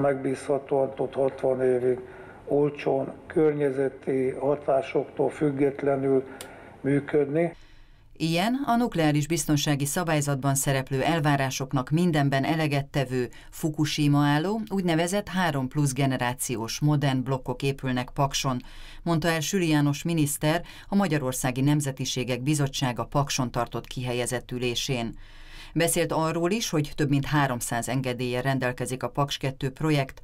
Megbízhatóan tud 60 évig olcsón, környezeti hatásoktól függetlenül működni. Ilyen a nukleáris biztonsági szabályzatban szereplő elvárásoknak mindenben eleget tevő Fukushima álló úgynevezett 3 plusz generációs modern blokkok épülnek Pakson, mondta el Süri János miniszter a Magyarországi Nemzetiségek Bizottsága Pakson tartott kihelyezett ülésén. Beszélt arról is, hogy több mint 300 engedélye rendelkezik a Paks 2 projekt,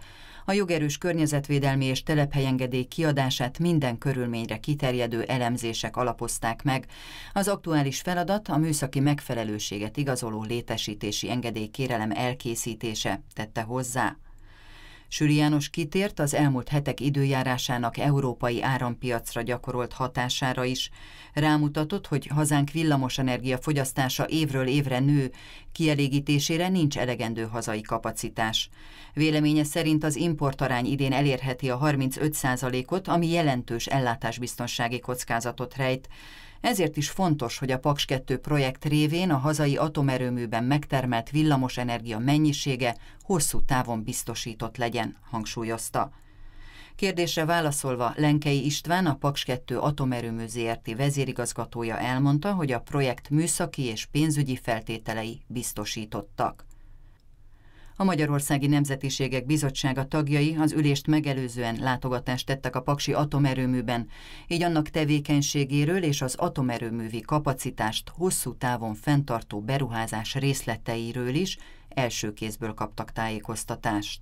a jogerős környezetvédelmi és telephelyengedély kiadását minden körülményre kiterjedő elemzések alapozták meg. Az aktuális feladat a műszaki megfelelőséget igazoló létesítési engedélykérelem elkészítése, tette hozzá. Süri János kitért az elmúlt hetek időjárásának európai árampiacra gyakorolt hatására is. Rámutatott, hogy hazánk villamosenergia fogyasztása évről évre nő, kielégítésére nincs elegendő hazai kapacitás. Véleménye szerint az importarány idén elérheti a 35%-ot, ami jelentős ellátásbiztonsági kockázatot rejt. Ezért is fontos, hogy a Paks 2 projekt révén a hazai atomerőműben megtermelt villamosenergia mennyisége hosszú távon biztosított legyen, hangsúlyozta. Kérdésre válaszolva Lenkei István, a Paks 2 atomerőmű ZRT vezérigazgatója elmondta, hogy a projekt műszaki és pénzügyi feltételei biztosítottak. A Magyarországi Nemzetiségek Bizottsága tagjai az ülést megelőzően látogatást tettek a Paksi atomerőműben, így annak tevékenységéről és az atomerőművi kapacitást hosszú távon fenntartó beruházás részleteiről is első kézből kaptak tájékoztatást.